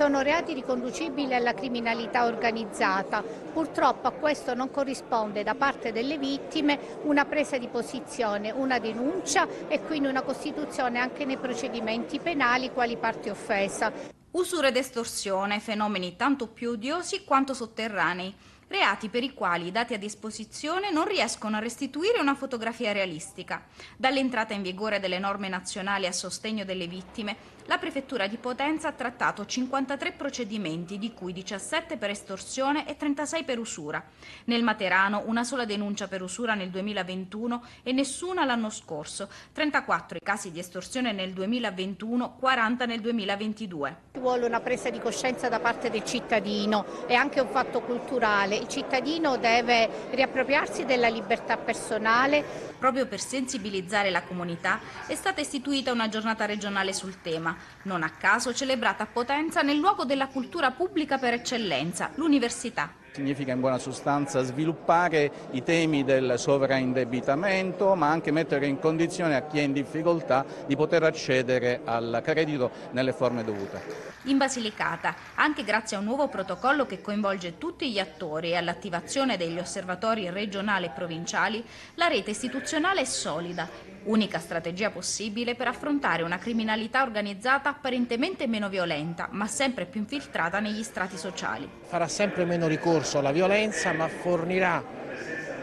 Sono reati riconducibili alla criminalità organizzata. Purtroppo a questo non corrisponde da parte delle vittime una presa di posizione, una denuncia e quindi una costituzione anche nei procedimenti penali quali parte offesa. Usura ed estorsione, fenomeni tanto più odiosi quanto sotterranei reati per i quali i dati a disposizione non riescono a restituire una fotografia realistica. Dall'entrata in vigore delle norme nazionali a sostegno delle vittime, la Prefettura di Potenza ha trattato 53 procedimenti, di cui 17 per estorsione e 36 per usura. Nel Materano una sola denuncia per usura nel 2021 e nessuna l'anno scorso, 34 i casi di estorsione nel 2021, 40 nel 2022. Ci vuole una presa di coscienza da parte del cittadino, è anche un fatto culturale il cittadino deve riappropriarsi della libertà personale. Proprio per sensibilizzare la comunità è stata istituita una giornata regionale sul tema, non a caso celebrata a Potenza nel luogo della cultura pubblica per eccellenza, l'università. Significa in buona sostanza sviluppare i temi del sovraindebitamento, ma anche mettere in condizione a chi è in difficoltà di poter accedere al credito nelle forme dovute. In Basilicata, anche grazie a un nuovo protocollo che coinvolge tutti gli attori e all'attivazione degli osservatori regionali e provinciali, la rete istituzionale è solida, unica strategia possibile per affrontare una criminalità organizzata apparentemente meno violenta, ma sempre più infiltrata negli strati sociali. Farà sempre meno ricorso alla violenza, ma fornirà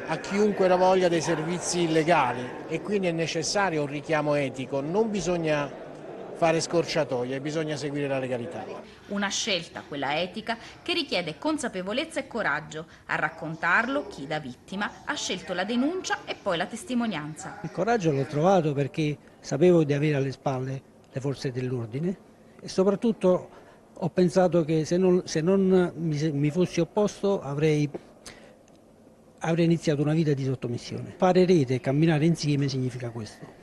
a chiunque la voglia dei servizi illegali e quindi è necessario un richiamo etico, non bisogna fare scorciatoie, bisogna seguire la legalità. Una scelta, quella etica, che richiede consapevolezza e coraggio. A raccontarlo chi da vittima ha scelto la denuncia e poi la testimonianza. Il coraggio l'ho trovato perché sapevo di avere alle spalle le forze dell'ordine e soprattutto ho pensato che se non, se non mi, mi, fossi opposto avrei, avrei iniziato una vita di sottomissione. Fare rete e camminare insieme significa questo.